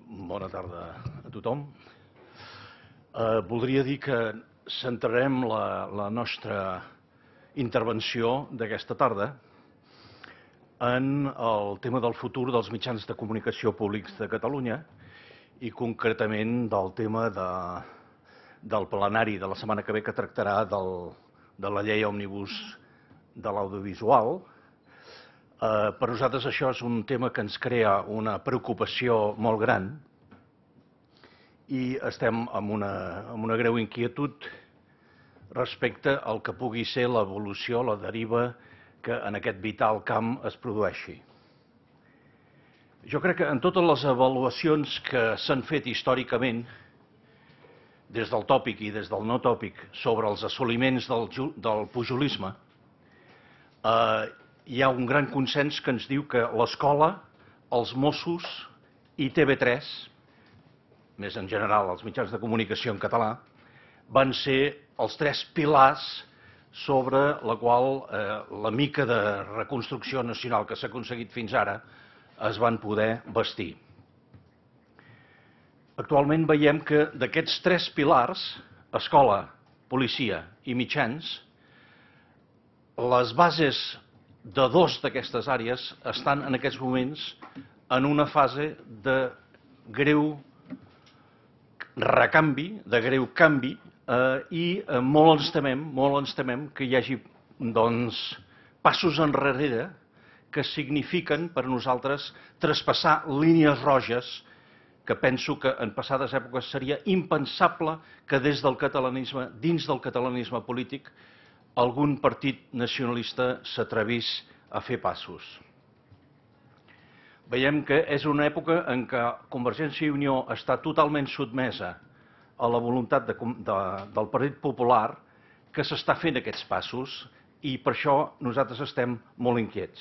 Bona tarda a tothom. Eh, voldria dir que centrarem la, la nostra intervenció d'aquesta tarda en el tema del futur dels mitjans de comunicació públics de Catalunya i concretament del tema de, del plenari de la setmana que ve que tractarà del, de la llei òmnibus de l'audiovisual. Eh, per nosaltres això és un tema que ens crea una preocupació molt gran i estem amb una, amb una greu inquietud respecte al que pugui ser l'evolució, la deriva que en aquest vital camp es produeixi. Jo crec que en totes les avaluacions que s'han fet històricament, des del tòpic i des del no tòpic, sobre els assoliments del, del pujolisme, eh, hi ha un gran consens que ens diu que l'escola, els Mossos i TV3, més en general els mitjans de comunicació en català, van ser els tres pilars sobre la qual eh, la mica de reconstrucció nacional que s'ha aconseguit fins ara es van poder vestir. Actualment veiem que d'aquests tres pilars, escola, policia i mitjans, les bases de dos d'aquestes àrees estan en aquests moments en una fase de greu recanvi, de greu canvi eh, i eh, molt ens temem, molt ens temem que hi hagi doncs, passos enrere que signifiquen per nosaltres traspassar línies roges que penso que en passades èpoques seria impensable que des del catalanisme, dins del catalanisme polític, algun partit nacionalista s'atrevís a fer passos. Veiem que és una època en què Convergència i Unió està totalment sotmesa a la voluntat de, de, del Partit Popular que s'està fent aquests passos i per això nosaltres estem molt inquiets.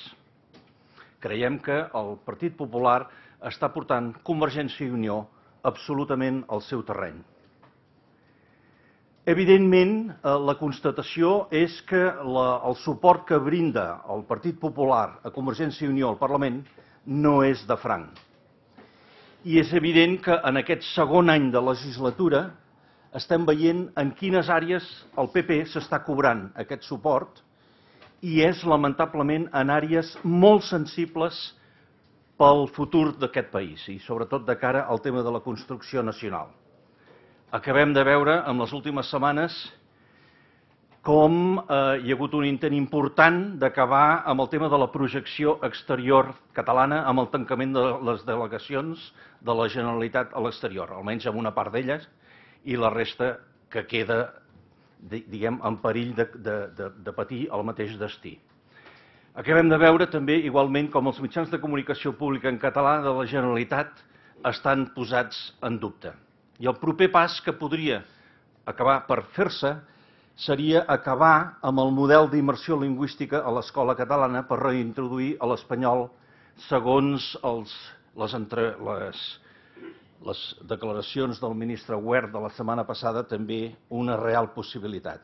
Creiem que el Partit Popular està portant Convergència i Unió absolutament al seu terreny. Evidentment, eh, la constatació és que la, el suport que brinda el Partit Popular a Convergència i Unió al Parlament no és de franc i és evident que en aquest segon any de legislatura estem veient en quines àrees el PP s'està cobrant aquest suport i és lamentablement en àrees molt sensibles pel futur d'aquest país i sobretot de cara al tema de la construcció nacional. Acabem de veure en les últimes setmanes com eh, hi ha hagut un intent important d'acabar amb el tema de la projecció exterior catalana, amb el tancament de les delegacions de la Generalitat a l'exterior, almenys amb una part d'elles, i la resta que queda, diguem, en perill de, de, de, de patir el mateix destí. Acabem de veure també, igualment, com els mitjans de comunicació pública en català de la Generalitat estan posats en dubte. I el proper pas que podria acabar per fer-se seria acabar amb el model d'immersió lingüística a l'escola catalana per reintroduir a l'espanyol segons els, les, entre, les, les declaracions del ministre Wert de la setmana passada també una real possibilitat.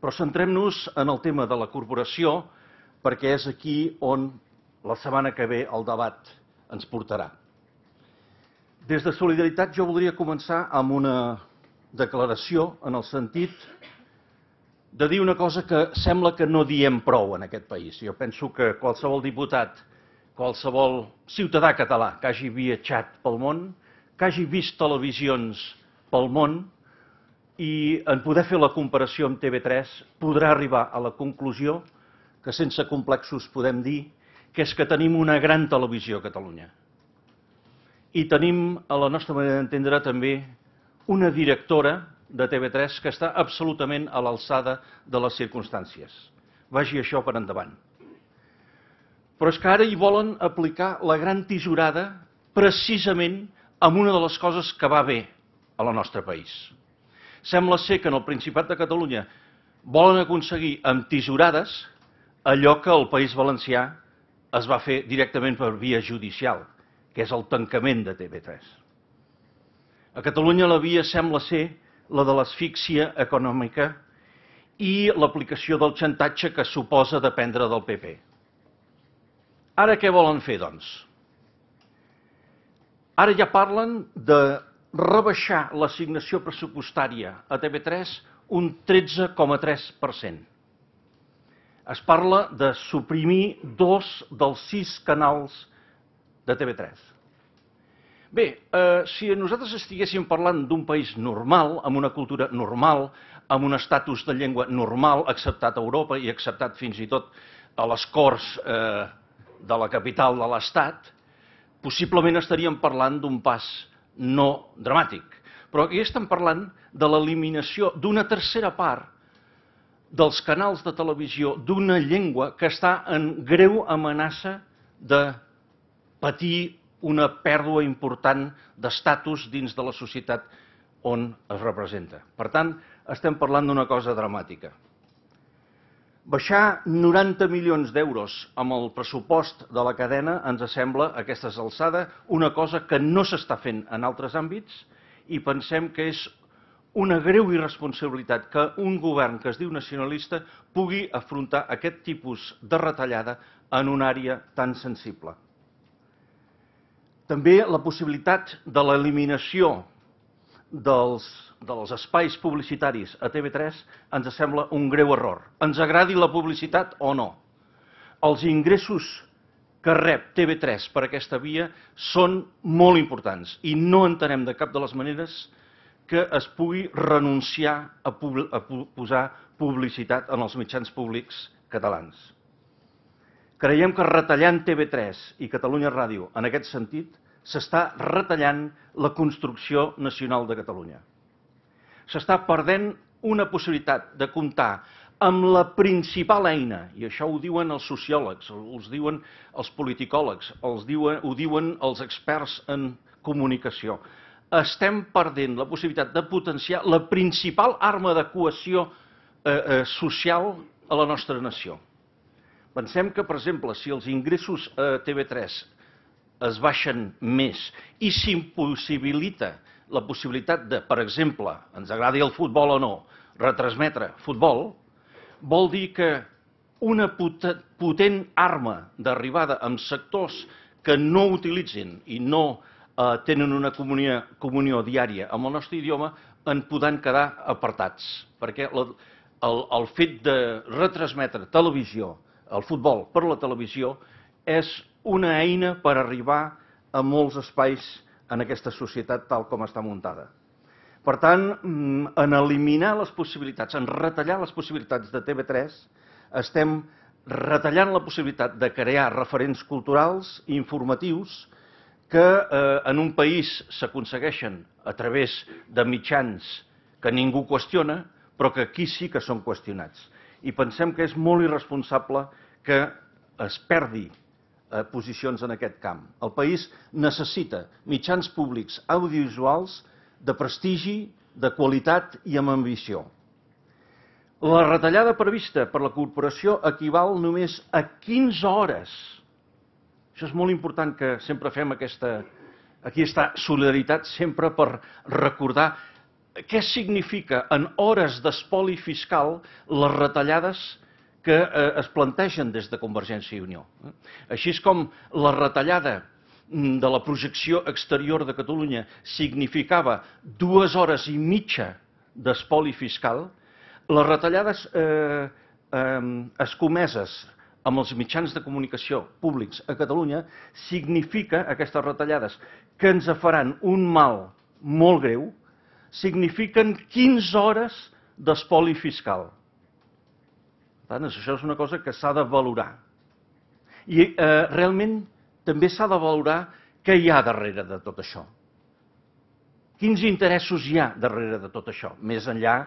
Però centrem-nos en el tema de la corporació perquè és aquí on la setmana que ve el debat ens portarà. Des de Solidaritat jo voldria començar amb una declaració en el sentit de dir una cosa que sembla que no diem prou en aquest país. Jo penso que qualsevol diputat, qualsevol ciutadà català que hagi viatjat pel món, que hagi vist televisions pel món i en poder fer la comparació amb TV3 podrà arribar a la conclusió que sense complexos podem dir que és que tenim una gran televisió a Catalunya. I tenim, a la nostra manera d'entendre, també una directora de TV3 que està absolutament a l'alçada de les circumstàncies. Vagi això per endavant. Però és que ara hi volen aplicar la gran tisorada precisament amb una de les coses que va bé a la nostre país. Sembla ser que en el Principat de Catalunya volen aconseguir amb tisorades allò que el País Valencià es va fer directament per via judicial, que és el tancament de TV3. A Catalunya la via sembla ser la de l'asfíxia econòmica i l'aplicació del xantatge que suposa dependre del PP. Ara què volen fer, doncs? Ara ja parlen de rebaixar l'assignació pressupostària a TV3 un 13,3%. Es parla de suprimir dos dels sis canals de TV3. Bé, eh, si nosaltres estiguéssim parlant d'un país normal, amb una cultura normal, amb un estatus de llengua normal, acceptat a Europa i acceptat fins i tot a les Corts eh, de la capital de l'Estat, possiblement estaríem parlant d'un pas no dramàtic. Però aquí estem parlant de l'eliminació d'una tercera part dels canals de televisió d'una llengua que està en greu amenaça de patir una pèrdua important d'estatus dins de la societat on es representa. Per tant, estem parlant d'una cosa dramàtica. Baixar 90 milions d'euros amb el pressupost de la cadena ens sembla, a aquestes alçades, una cosa que no s'està fent en altres àmbits i pensem que és una greu irresponsabilitat que un govern que es diu nacionalista pugui afrontar aquest tipus de retallada en una àrea tan sensible. També la possibilitat de l'eliminació dels, dels espais publicitaris a TV3 ens sembla un greu error. Ens agradi la publicitat o no. Els ingressos que rep TV3 per aquesta via són molt importants i no entenem de cap de les maneres que es pugui renunciar a, a posar publicitat en els mitjans públics catalans. Creiem que retallant TV3 i Catalunya Ràdio en aquest sentit s'està retallant la construcció nacional de Catalunya. S'està perdent una possibilitat de comptar amb la principal eina, i això ho diuen els sociòlegs, ho diuen els politicòlegs, els diuen, ho diuen els experts en comunicació. Estem perdent la possibilitat de potenciar la principal arma de cohesió eh, eh, social a la nostra nació. Pensem que, per exemple, si els ingressos a TV3 es baixen més i s'impossibilita la possibilitat de, per exemple, ens agradi el futbol o no, retransmetre futbol, vol dir que una potent arma d'arribada amb sectors que no utilitzin i no eh, tenen una comunió, comunió diària amb el nostre idioma en poden quedar apartats, perquè el, el, el fet de retransmetre televisió, el futbol per la televisió, és una eina per arribar a molts espais en aquesta societat tal com està muntada. Per tant, mm, en eliminar les possibilitats, en retallar les possibilitats de TV3, estem retallant la possibilitat de crear referents culturals i informatius que eh, en un país s'aconsegueixen a través de mitjans que ningú qüestiona, però que aquí sí que són qüestionats. I pensem que és molt irresponsable que es perdi Eh, posicions en aquest camp. El país necessita mitjans públics audiovisuals de prestigi, de qualitat i amb ambició. La retallada prevista per la corporació equival només a 15 hores. Això és molt important que sempre fem aquesta... Aquí està solidaritat sempre per recordar què significa en hores d'espoli fiscal les retallades que eh, es plantegen des de Convergència i Unió. Així és com la retallada mm, de la projecció exterior de Catalunya significava dues hores i mitja d'espoli fiscal, les retallades eh, escomeses amb els mitjans de comunicació públics a Catalunya significa, aquestes retallades, que ens faran un mal molt greu, signifiquen 15 hores d'espoli fiscal. Per tant, això és una cosa que s'ha de valorar. I eh, realment també s'ha de valorar què hi ha darrere de tot això. Quins interessos hi ha darrere de tot això, més enllà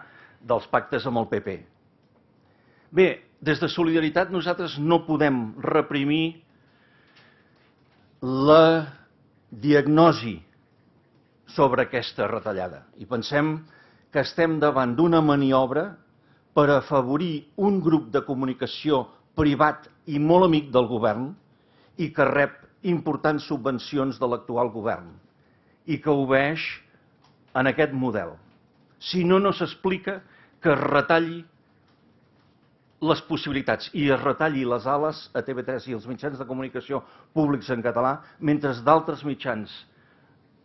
dels pactes amb el PP? Bé, des de Solidaritat nosaltres no podem reprimir la diagnosi sobre aquesta retallada i pensem que estem davant d'una maniobra per afavorir un grup de comunicació privat i molt amic del govern i que rep importants subvencions de l'actual govern i que obeeix en aquest model. Si no, no s'explica que es retalli les possibilitats i es retalli les ales a TV3 i els mitjans de comunicació públics en català, mentre d'altres mitjans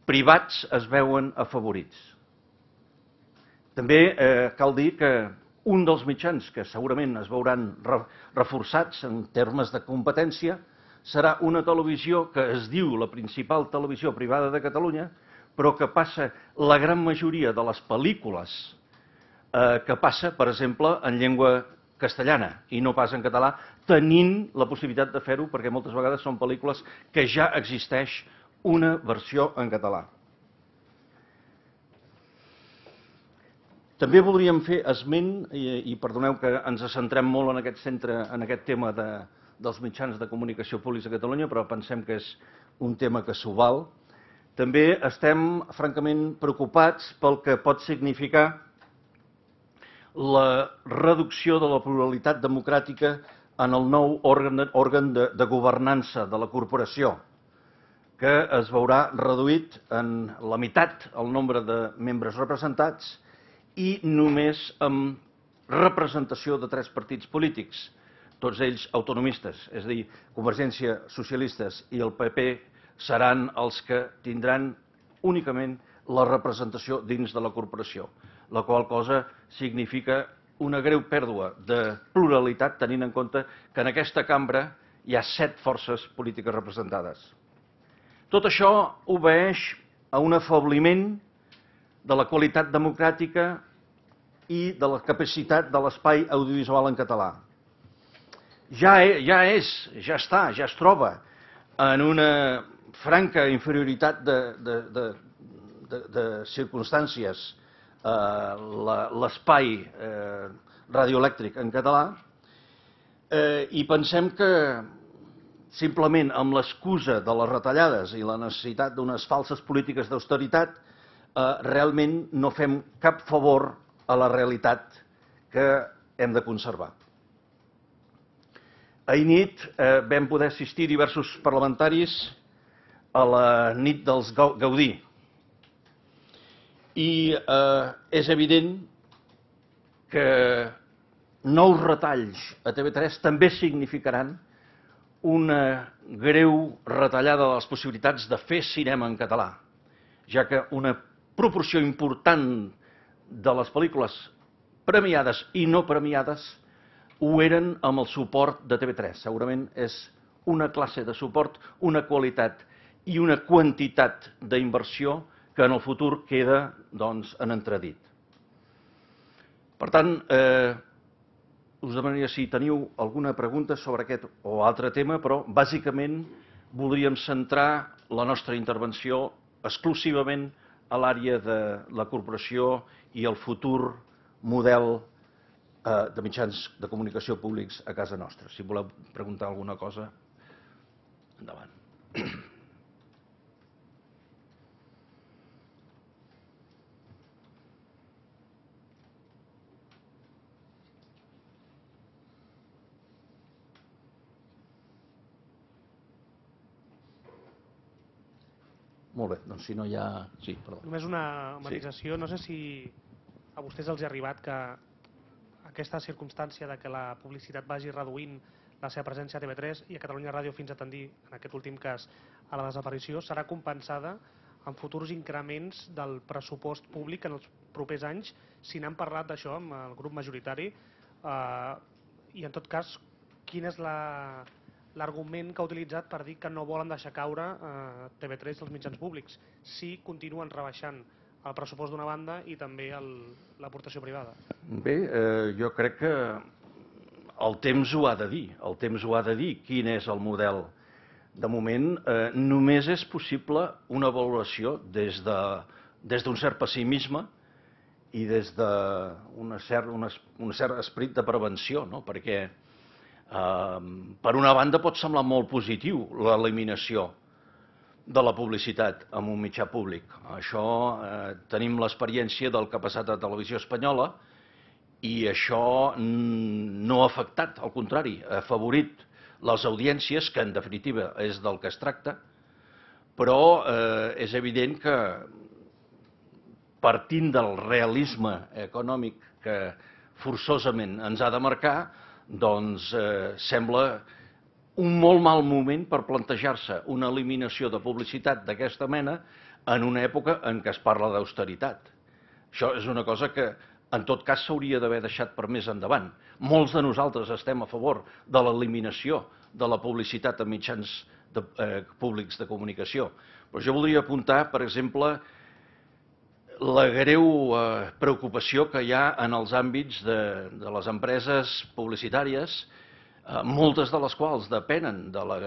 privats es veuen afavorits. També eh, cal dir que un dels mitjans que segurament es veuran reforçats en termes de competència serà una televisió que es diu la principal televisió privada de Catalunya, però que passa la gran majoria de les pel·lícules eh, que passa, per exemple, en llengua castellana i no pas en català, tenint la possibilitat de fer-ho perquè moltes vegades són pel·lícules que ja existeix una versió en català. També voldríem fer esment, i, i perdoneu que ens centrem molt en aquest centre, en aquest tema de, dels mitjans de comunicació públics a Catalunya, però pensem que és un tema que s'ho val. També estem francament preocupats pel que pot significar la reducció de la pluralitat democràtica en el nou òrgan de, òrgan de, de governança de la corporació, que es veurà reduït en la meitat el nombre de membres representats i només amb representació de tres partits polítics, tots ells autonomistes, és a dir, Convergència, Socialistes i el PP seran els que tindran únicament la representació dins de la corporació la qual cosa significa una greu pèrdua de pluralitat tenint en compte que en aquesta cambra hi ha set forces polítiques representades. Tot això obeeix a un afabliment de la qualitat democràtica i de la capacitat de l'espai audiovisual en català. Ja, ja és, ja està, ja es troba en una franca inferioritat de, de, de, de, de circumstàncies Eh, l'espai eh, radioelèctric en català eh, i pensem que simplement amb l'excusa de les retallades i la necessitat d'unes falses polítiques d'austeritat eh, realment no fem cap favor a la realitat que hem de conservar. Ahir nit eh, vam poder assistir diversos parlamentaris a la nit dels Gaudí, i eh, és evident que nous retalls a TV3 també significaran una greu retallada de les possibilitats de fer cinema en català, ja que una proporció important de les pel·lícules premiades i no premiades ho eren amb el suport de TV3. Segurament és una classe de suport, una qualitat i una quantitat d'inversió que en el futur queda doncs, en entredit. Per tant, eh, us demanaria si teniu alguna pregunta sobre aquest o altre tema, però bàsicament voldríem centrar la nostra intervenció exclusivament a l'àrea de la corporació i el futur model eh, de mitjans de comunicació públics a casa nostra. Si voleu preguntar alguna cosa, endavant. Molt bé, doncs si no hi ha... Sí, perdó. Només una matisació. Sí. No sé si a vostès els ha arribat que aquesta circumstància de que la publicitat vagi reduint la seva presència a TV3 i a Catalunya Ràdio fins a tendir, en aquest últim cas, a la desaparició, serà compensada amb futurs increments del pressupost públic en els propers anys, si n'han parlat d'això amb el grup majoritari, eh, i en tot cas, quina és la, l'argument que ha utilitzat per dir que no volen deixar caure eh, TV3 i els mitjans públics si continuen rebaixant el pressupost d'una banda i també l'aportació privada. Bé, eh, jo crec que el temps ho ha de dir, el temps ho ha de dir, quin és el model. De moment, eh, només és possible una valoració des d'un de, des cert pessimisme i des d'un cert, un cert esperit de prevenció, no? perquè per una banda pot semblar molt positiu l'eliminació de la publicitat en un mitjà públic. Això eh, tenim l'experiència del que ha passat a Televisió Espanyola i això no ha afectat, al contrari, ha afavorit les audiències, que en definitiva és del que es tracta, però eh, és evident que partint del realisme econòmic que forçosament ens ha de marcar, doncs eh, sembla un molt mal moment per plantejar-se una eliminació de publicitat d'aquesta mena en una època en què es parla d'austeritat. Això és una cosa que en tot cas s'hauria d'haver deixat per més endavant. Molts de nosaltres estem a favor de l'eliminació de la publicitat en mitjans de, eh, públics de comunicació. Però jo voldria apuntar, per exemple, la greu eh, preocupació que hi ha en els àmbits de, de les empreses publicitàries, eh, moltes de les quals depenen de la,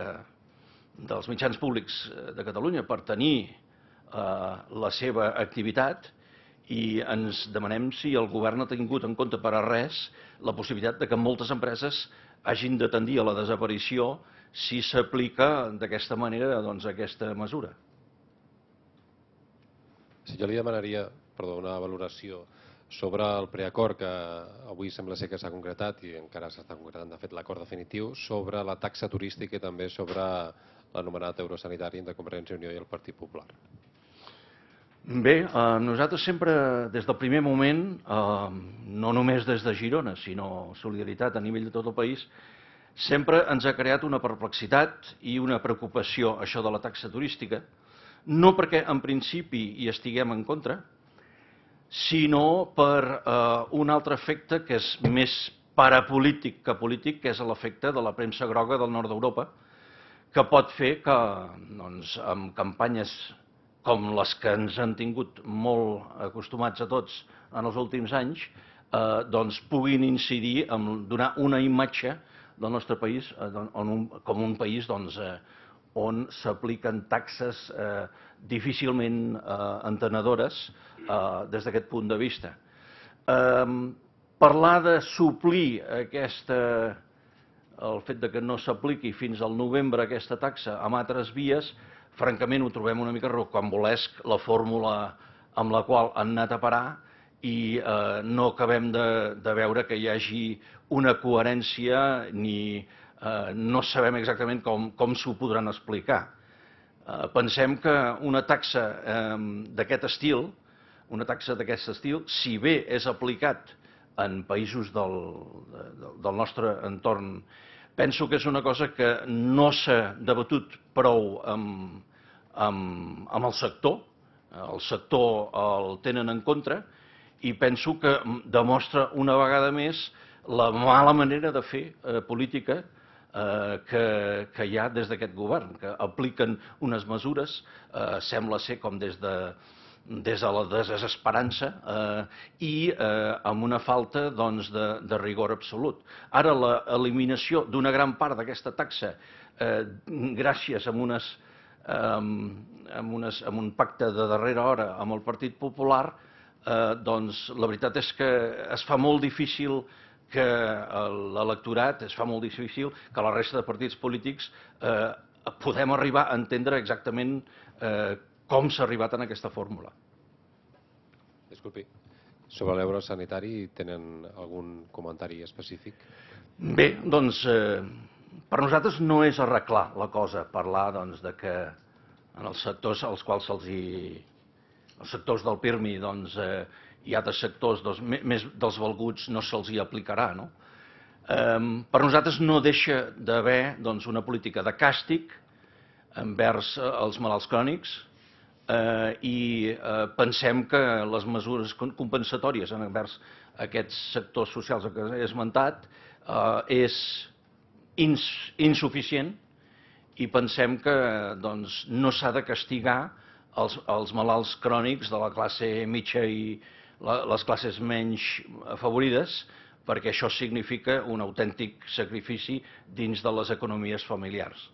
dels mitjans públics de Catalunya per tenir eh, la seva activitat i ens demanem si el govern ha tingut en compte per a res la possibilitat de que moltes empreses hagin de tendir a la desaparició si s'aplica d'aquesta manera doncs, aquesta mesura. Si jo li demanaria perdó, una valoració sobre el preacord que avui sembla ser que s'ha concretat i encara s'està concretant, de fet, l'acord definitiu, sobre la taxa turística i també sobre l'anomenat eurosanitari de Convergència i Unió i el Partit Popular. Bé, eh, nosaltres sempre, des del primer moment, eh, no només des de Girona, sinó solidaritat a nivell de tot el país, sempre ens ha creat una perplexitat i una preocupació això de la taxa turística, no perquè en principi hi estiguem en contra, sinó per eh, un altre efecte que és més parapolític que polític, que és l'efecte de la premsa groga del nord d'Europa, que pot fer que doncs, amb campanyes com les que ens han tingut molt acostumats a tots en els últims anys, eh, doncs puguin incidir en donar una imatge del nostre país eh, on un, com un país doncs, eh, on s'apliquen taxes eh, difícilment eh, entenedores eh, des d'aquest punt de vista. Parlar de suplir aquesta, el fet de que no s'apliqui fins al novembre aquesta taxa amb altres vies francament ho trobem una mica rocambolesc la fórmula amb la qual han anat a parar i eh, no acabem de, de veure que hi hagi una coherència ni eh, no sabem exactament com, com s'ho podran explicar. Eh, pensem que una taxa eh, d'aquest estil, una taxa d'aquest estil, si bé és aplicat en països del, del nostre entorn penso que és una cosa que no s'ha debatut prou amb, amb, amb el sector, el sector el tenen en contra i penso que demostra una vegada més la mala manera de fer eh, política que, que hi ha des d'aquest govern, que apliquen unes mesures, eh, sembla ser com des de, des de la desesperança eh, i eh, amb una falta doncs, de, de rigor absolut. Ara l'eliminació d'una gran part d'aquesta taxa eh, gràcies a unes, eh, amb, unes, amb un pacte de darrera hora amb el Partit Popular, eh, doncs la veritat és que es fa molt difícil que l'electorat, es fa molt difícil que la resta de partits polítics eh, podem arribar a entendre exactament eh, com s'ha arribat en aquesta fórmula. Disculpi, sobre l'euro sanitari tenen algun comentari específic? Bé, doncs, eh, per nosaltres no és arreglar la cosa, parlar doncs, de que en els sectors als quals se'ls hi... els sectors del PIRMI doncs, eh, hi ha de sectors doncs, més dels valguts no se'ls hi aplicarà. No? Eh, per nosaltres no deixa d'haver doncs, una política de càstig envers eh, els malalts crònics, eh, i eh, pensem que les mesures compensatòries envers aquests sectors socials que he esmentat eh, és ins, insuficient i pensem que doncs, no s'ha de castigar els, els malalts crònics de la classe mitja i les classes menys afavorides perquè això significa un autèntic sacrifici dins de les economies familiars.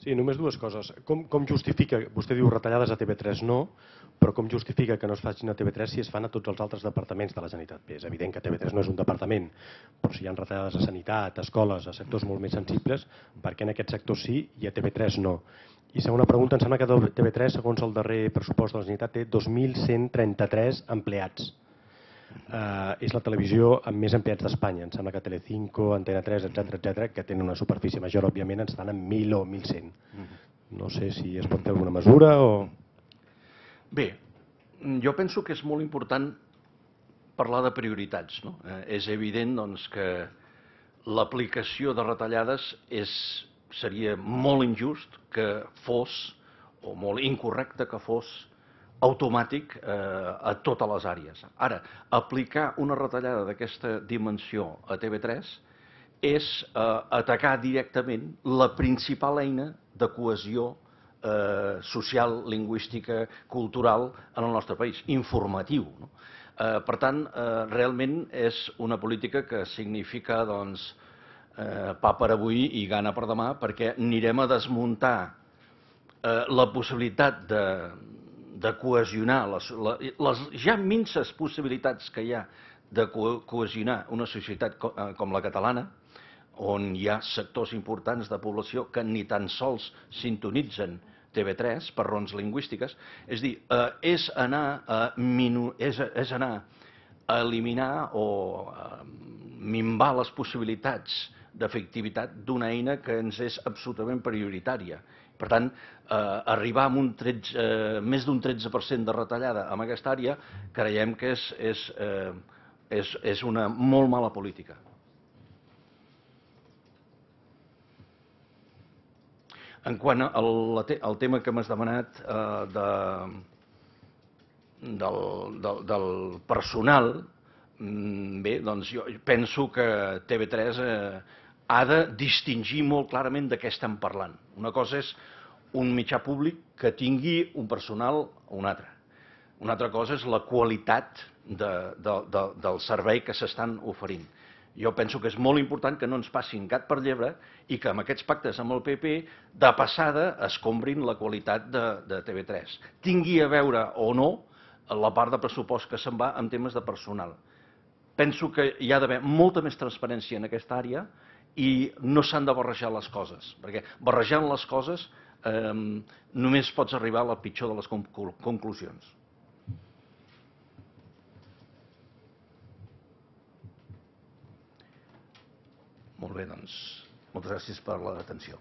Sí, només dues coses. Com, com justifica, vostè diu retallades a TV3 no, però com justifica que no es facin a TV3 si es fan a tots els altres departaments de la Generalitat? Bé, és evident que TV3 no és un departament, però si hi ha retallades a sanitat, a escoles, a sectors molt més sensibles, per què en aquest sector sí i a TV3 no? I segona pregunta, em sembla que TV3, segons el darrer pressupost de la Generalitat, té 2.133 empleats eh, és la televisió amb més empleats d'Espanya. Em sembla que Telecinco, Antena 3, etc etc que tenen una superfície major, òbviament, estan en 1.000 o 1.100. No sé si es pot fer alguna mesura o... Bé, jo penso que és molt important parlar de prioritats. No? Eh, és evident doncs, que l'aplicació de retallades és, seria molt injust que fos, o molt incorrecte que fos, automàtic eh, a totes les àrees. Ara, aplicar una retallada d'aquesta dimensió a TV3 és eh, atacar directament la principal eina de cohesió eh, social, lingüística, cultural en el nostre país, informatiu. No? Eh, per tant, eh, realment és una política que significa doncs, eh, pa per avui i gana per demà, perquè anirem a desmuntar eh, la possibilitat de, de cohesionar les, les ja minces possibilitats que hi ha de cohesionar una societat eh, com la catalana, on hi ha sectors importants de població que ni tan sols sintonitzen TV3 per raons lingüístiques, és dir, eh, és, anar a minu, és, és anar a eliminar o a minvar les possibilitats d'efectivitat d'una eina que ens és absolutament prioritària. Per tant, eh, arribar a un 13, eh, més d'un 13% de retallada en aquesta àrea creiem que és, és, eh, és, és una molt mala política. En quant al, al tema que m'has demanat eh, de, del, del, del personal, mm, bé, doncs jo penso que TV3 eh, ha de distingir molt clarament de què estem parlant. Una cosa és un mitjà públic que tingui un personal o un altre. Una altra cosa és la qualitat de, de, de, del servei que s'estan oferint. Jo penso que és molt important que no ens passin gat per llebre i que amb aquests pactes amb el PP de passada es combrin la qualitat de, de TV3. Tingui a veure o no la part de pressupost que se'n va en temes de personal. Penso que hi ha d'haver molta més transparència en aquesta àrea i no s'han de barrejar les coses, perquè barrejant les coses eh, només pots arribar a la pitjor de les conclusions. Molt bé, doncs, moltes gràcies per l'atenció.